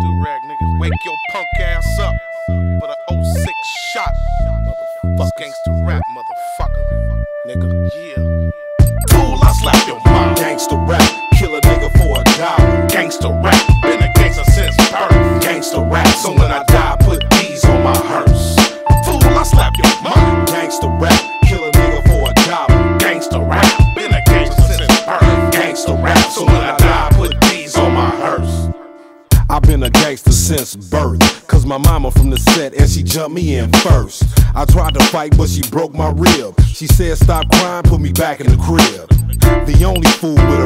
do rag, nigga. Wake your punk ass up for the 06 shot. Motherfucker. Gangsta rap, motherfucker. Nigga, yeah. I've been a gangster since birth. Cause my mama from the set and she jumped me in first. I tried to fight, but she broke my rib. She said, Stop crying, put me back in the crib. The only fool with a